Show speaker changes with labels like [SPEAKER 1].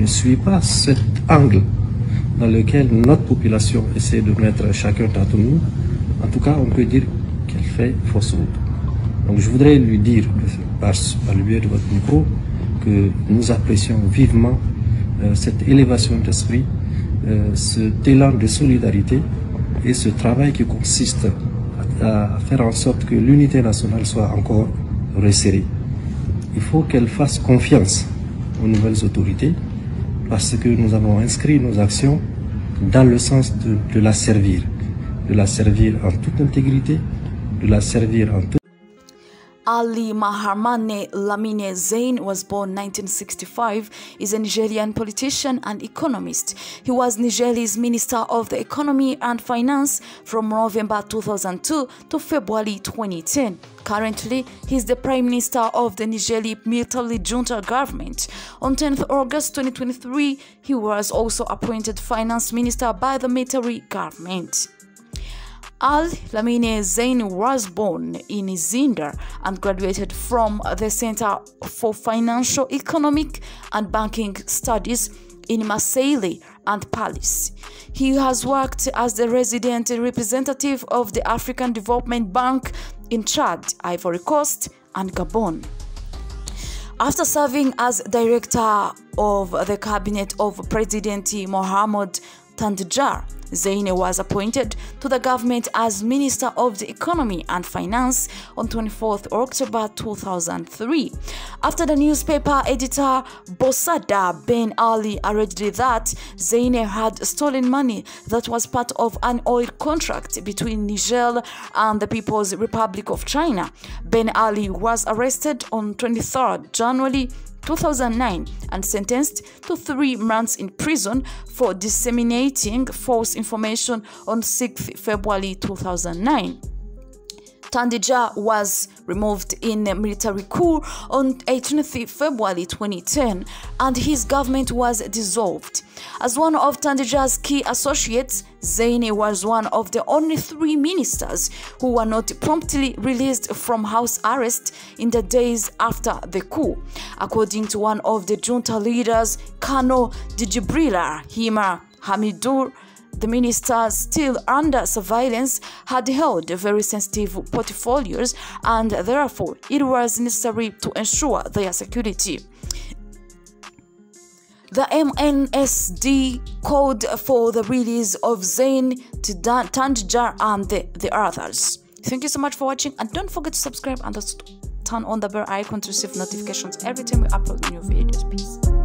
[SPEAKER 1] ne suit pas cet angle dans lequel notre population essaie de mettre chacun d'entre nous. En tout cas, on peut dire qu'elle fait fausse route. Donc je voudrais lui dire, par, le biais de votre micro, que nous apprécions vivement euh, cette élévation d'esprit, euh, cet de solidarité et ce travail qui consiste à, à faire en sorte que l'unité nationale soit encore resserrée. Il faut qu'elle fasse confiance aux nouvelles autorités parce que nous avons inscrit nos actions dans le sens de, la servir, de la servir en toute intégrité, de la servir en toute
[SPEAKER 2] Ali Mahamane Lamine Zeine was born 1965, is a Nigerian politician and economist. He was Nigeria's Minister of the Economy and Finance from November 2002 to February 2010. Currently, he is the Prime Minister of the Nigerian military junta government. On 10th August 2023, he was also appointed Finance Minister by the military government. Al Lamine Zeine was born in Zinder and graduated from the Center for Financial, Economic and Banking Studies in Marseille and Paris. He has worked as the resident representative of the African Development Bank in Chad, Ivory Coast, and Gabon. After serving as director of the cabinet of President Mohamed Tandja, Zeine was appointed to the government as Minister of the Economy and Finance on 24th October 2003. After the newspaper editor Boussada Ben Ali alleged that Zeine had stolen money that was part of an oil contract between Niger and the People's Republic of China, Ben Ali was arrested on 23rd January 2009 and sentenced to three months in prison for disseminating false information on 6 February 2009. Tandja was removed in a military coup on 18th February 2010 and his government was dissolved. As one of Tandja's key associates, Zeine was one of the only three ministers who were not promptly released from house arrest in the days after the coup. According to one of the junta leaders, Kano Djibrilla Hima Hamidou, the ministers still under surveillance had held very sensitive portfolios and therefore it was necessary to ensure their security. The MNSD called for the release of Zeine to Tandja and the, the others. Thank you so much for watching and don't forget to subscribe and turn on the bell icon to receive notifications every time we upload new videos. Peace.